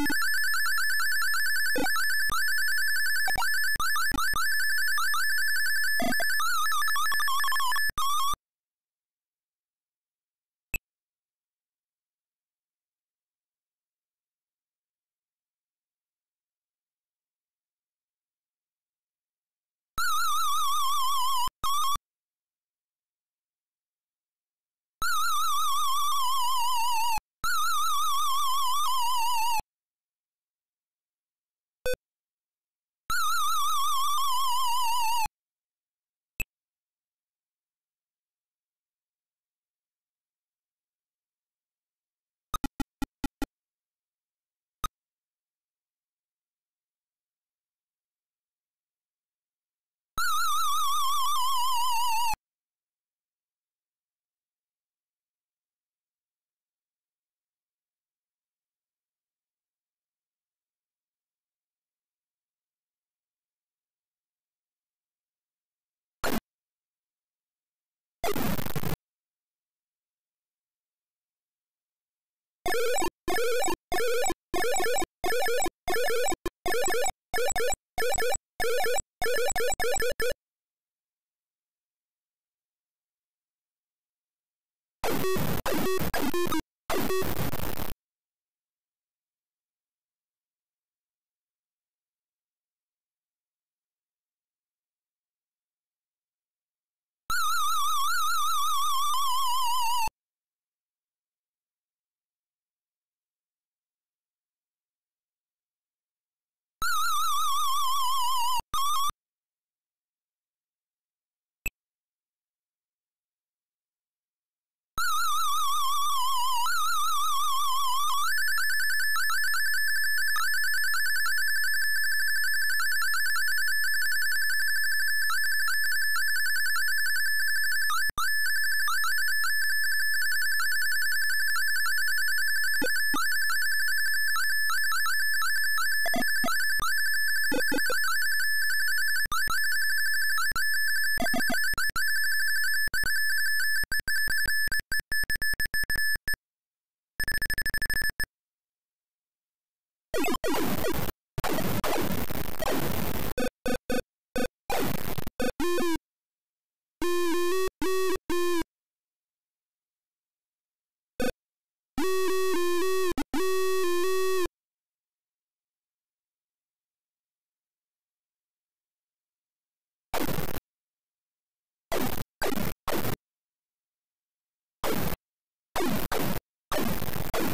you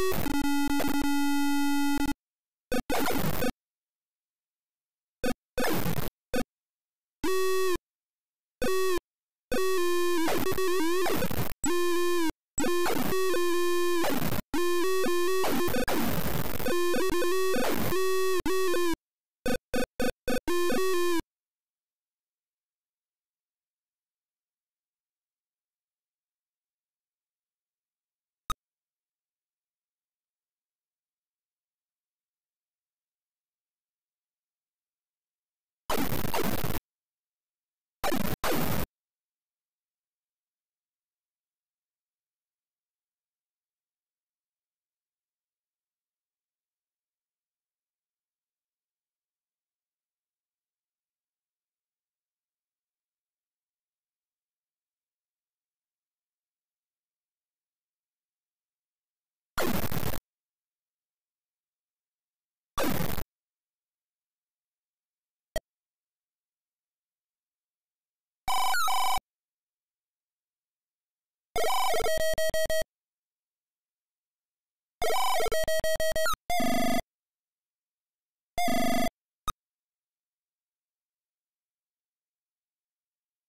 you you